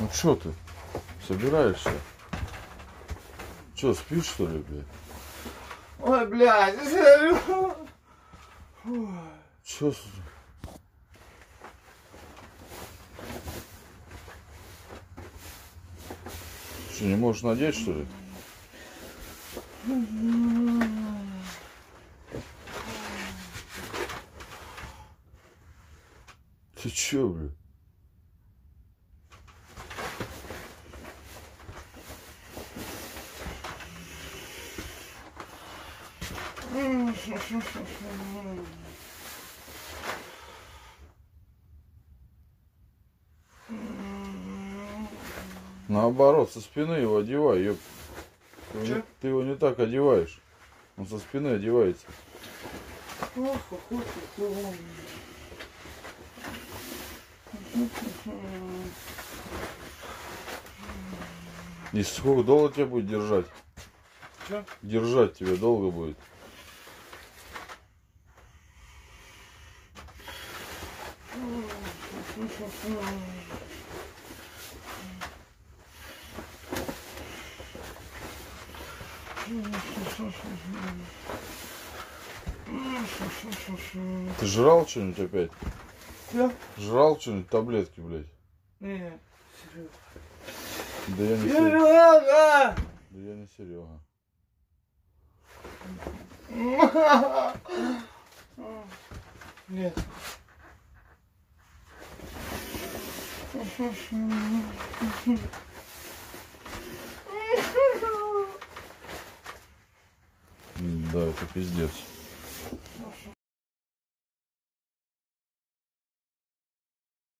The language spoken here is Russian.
Ну что ты? Собираешься? Че, спишь что ли, блядь? Ой, блядь. Че? Что, не можешь надеть, что ли? Ты чё, блядь? Наоборот, со спины его одевай, ёп. Ты его, не, Чё? ты его не так одеваешь. Он со спины одевается. Ох, ох, ох, ох. И сколько долго тебя будет держать? Чё? Держать тебя долго будет. Ты жрал что-нибудь опять? Чё? Жрал что-нибудь таблетки, блядь? Не, Да я не. Серега! Да я не Серега. Нет. Да, это пиздец.